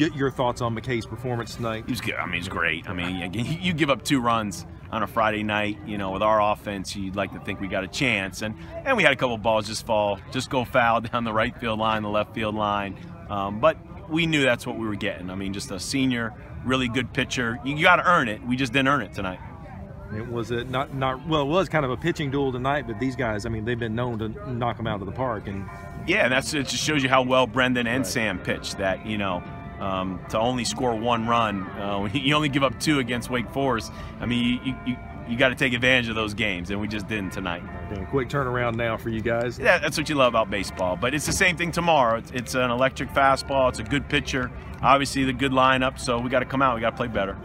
get your thoughts on McKay's performance tonight. He was good. I mean, he's great. I mean, you give up two runs on a Friday night, you know, with our offense, you'd like to think we got a chance. And and we had a couple balls just fall, just go foul down the right field line, the left field line. Um, but we knew that's what we were getting. I mean, just a senior, really good pitcher. You, you got to earn it. We just didn't earn it tonight. It was a not not well. It was kind of a pitching duel tonight, but these guys, I mean, they've been known to knock them out of the park, and yeah, that's it. Just shows you how well Brendan and right. Sam pitched. That you know, um, to only score one run, uh, you only give up two against Wake Forest. I mean, you, you, you got to take advantage of those games, and we just didn't tonight. Dan, quick turnaround now for you guys. Yeah, that's what you love about baseball. But it's the same thing tomorrow. It's, it's an electric fastball. It's a good pitcher. Obviously, the good lineup. So we got to come out. We got to play better.